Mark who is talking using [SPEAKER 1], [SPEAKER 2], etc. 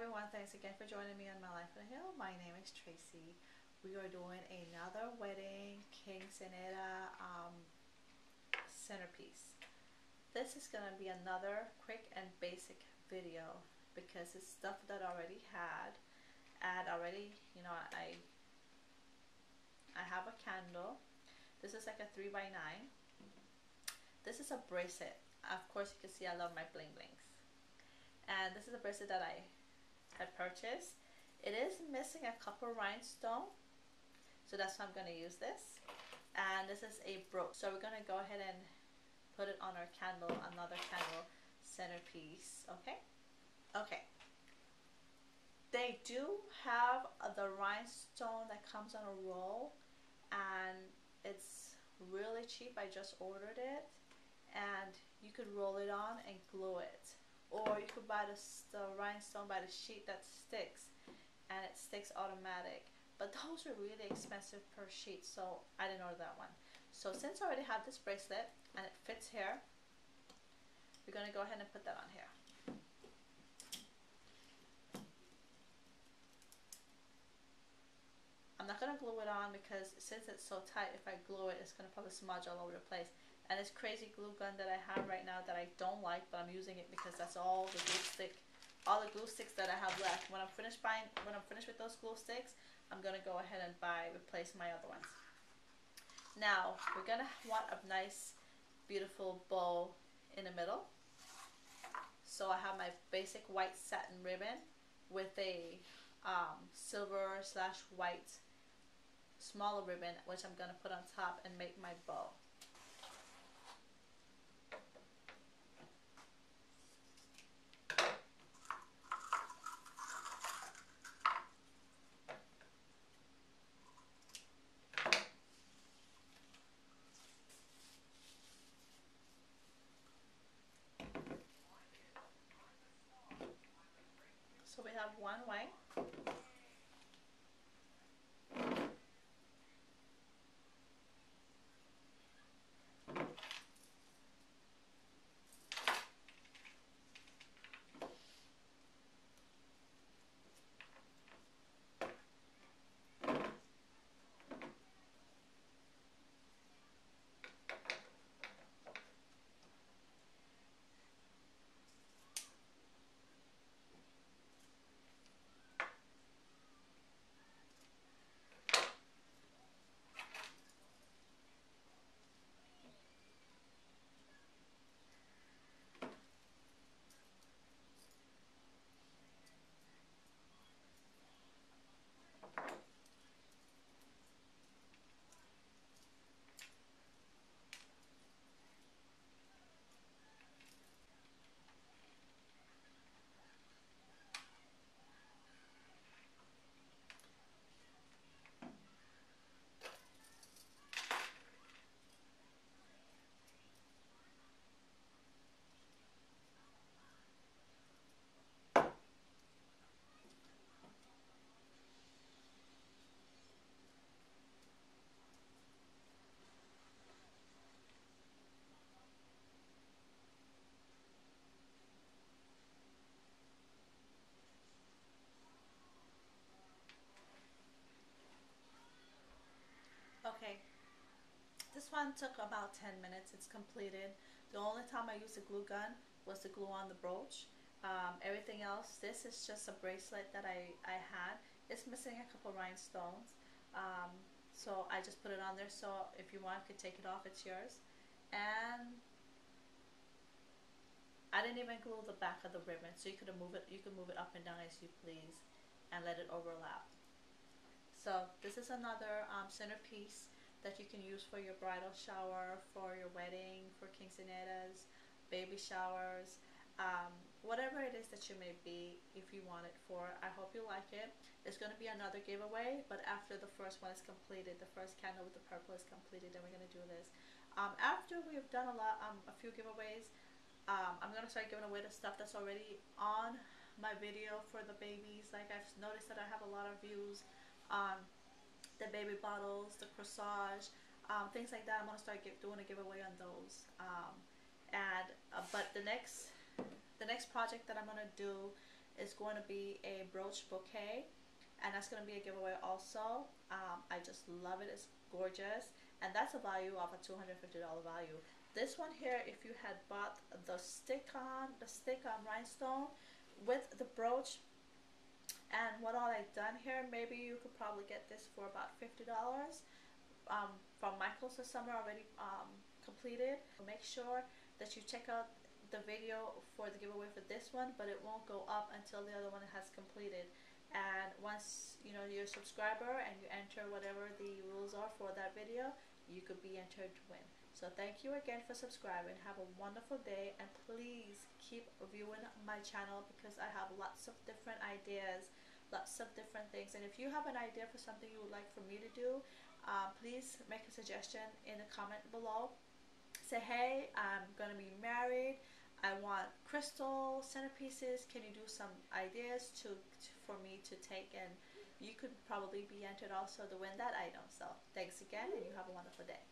[SPEAKER 1] everyone, thanks again for joining me on My Life On The Hill. My name is Tracy. We are doing another wedding quinceanera um, centerpiece. This is going to be another quick and basic video because it's stuff that I already had and already, you know, I I have a candle. This is like a 3 by 9 This is a bracelet. Of course, you can see I love my bling blings. And this is a bracelet that I had purchased. It is missing a couple rhinestone, so that's why I'm going to use this. And this is a brooch. So we're going to go ahead and put it on our candle, another candle centerpiece, okay? Okay. They do have the rhinestone that comes on a roll and it's really cheap. I just ordered it and you could roll it on and glue it or you could buy the, the rhinestone by the sheet that sticks and it sticks automatic. But those are really expensive per sheet so I didn't order that one. So since I already have this bracelet and it fits here we're to go ahead and put that on here. I'm not to glue it on because since it's so tight if I glue it it's to probably smudge all over the place and this crazy glue gun that I have right now that I don't like but I'm using it because that's all the glue stick all the glue sticks that I have left. When I'm finished buying when I'm finished with those glue sticks I'm gonna go ahead and buy replace my other ones. Now we're gonna want a nice beautiful bow in the middle. So I have my basic white satin ribbon with a um, silver slash white smaller ribbon which I'm gonna put on top and make my bow So we have one way. Okay, this one took about 10 minutes. It's completed. The only time I used a glue gun was to glue on the brooch. Um, everything else, this is just a bracelet that I, I had. It's missing a couple rhinestones. Um, so I just put it on there. So if you want, you could take it off. It's yours. And I didn't even glue the back of the ribbon. So you could move it. You could move it up and down as you please, and let it overlap. So this is another um, centerpiece that you can use for your bridal shower, for your wedding, for quinceaneras, baby showers, um, whatever it is that you may be, if you want it for. I hope you like it. It's going to be another giveaway, but after the first one is completed, the first candle with the purple is completed, then we're going to do this. Um, after we've done a lot, um, a few giveaways, um, I'm going to start giving away the stuff that's already on my video for the babies. Like I've noticed that I have a lot of views um, the baby bottles, the corsage, um, things like that. I'm gonna start give, doing a giveaway on those. Um, and uh, but the next the next project that I'm gonna do is going to be a brooch bouquet and that's going to be a giveaway also. Um, I just love it. It's gorgeous and that's a value of a $250 value. This one here, if you had bought the stick-on, the stick-on rhinestone with the brooch and what all I've done here, maybe you could probably get this for about $50 um, from Michael's this summer already um, completed. Make sure that you check out the video for the giveaway for this one, but it won't go up until the other one has completed. And once you know you're a subscriber and you enter whatever the rules are for that video, you could be entered to win. So thank you again for subscribing. Have a wonderful day and please keep viewing my channel because I have lots of different ideas, lots of different things. And if you have an idea for something you would like for me to do, uh, please make a suggestion in the comment below. Say, hey, I'm going to be married. I want crystal centerpieces. Can you do some ideas to, to for me to take and you could probably be entered also to win that item. So thanks again and you have a wonderful day.